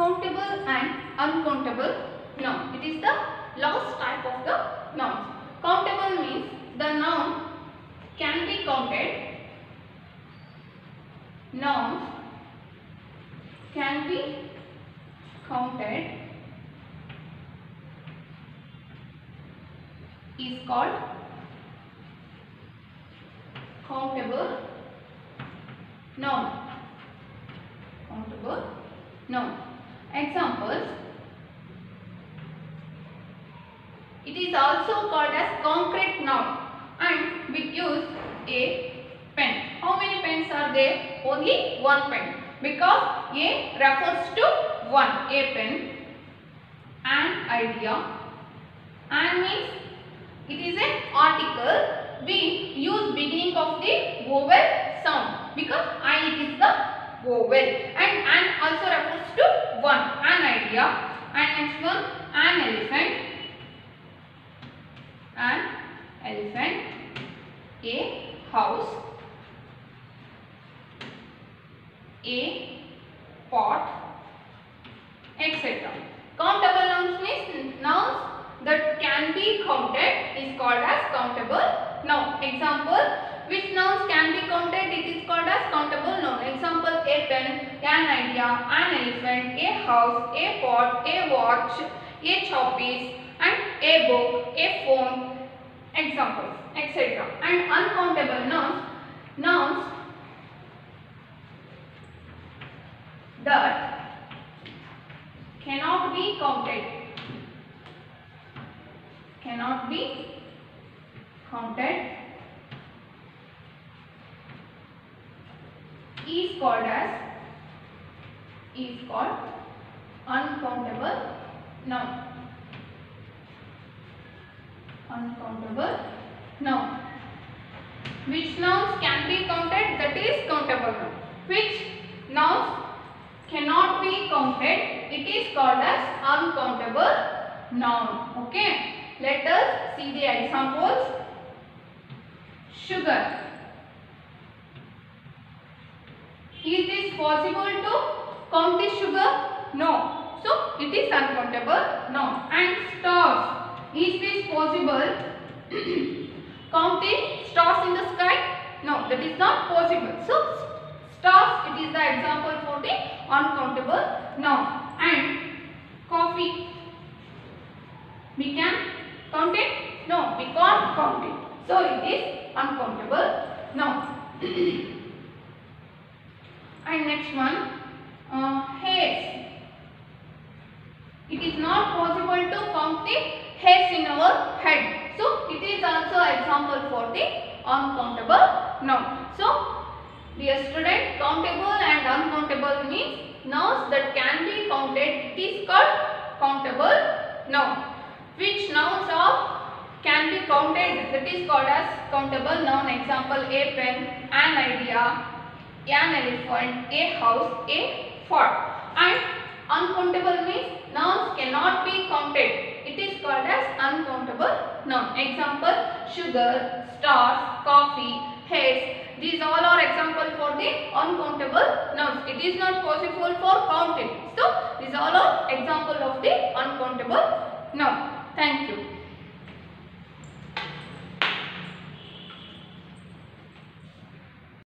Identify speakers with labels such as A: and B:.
A: countable and uncountable noun. It is the last type of the nouns. Countable means the noun can be counted. Nouns can be counted is called countable noun. Countable noun. Examples. It is also called as concrete noun and we use a pen. How many pens are there? Only one pen because a refers to one a pen an idea and means it is an article we use beginning of the vowel sound because I it is the vowel and an also refers to one an idea and next one an elephant an elephant a house a pot etc countable nouns means nouns that can be counted is called as countable noun. Example, which nouns can be counted? It is called as countable noun. Example, a pen, an elephant, a house, a pot, a watch, a choppies, and a book, a phone. Examples, etc. And uncountable nouns, nouns that cannot be counted cannot be counted is called as is called uncountable noun. Uncountable noun. Which nouns can be counted? That is countable noun. Which nouns cannot be counted? It is called as uncountable noun. Okay? Let us see the examples. Sugar. Is this possible to count the sugar? No. So, it is uncountable? No. And stars. Is this possible? count the stars in the sky? No, that is not possible. So, stars, it is the example for the uncountable noun. And coffee. We can count it? No, we can't count it. So it is uncountable now. and next one, uh, hairs. It is not possible to count the hairs in our head. So it is also example for the uncountable noun. So dear student, countable and uncountable means nouns that can be counted. It is called countable noun which nouns are can be counted that is called as countable noun example a pen an idea an elephant a house a fort and uncountable means nouns cannot be counted. It is called as uncountable noun. Example sugar stars coffee hairs these all are example for the uncountable nouns. It is not possible for counting. So these all are example of the uncountable noun. Thank you.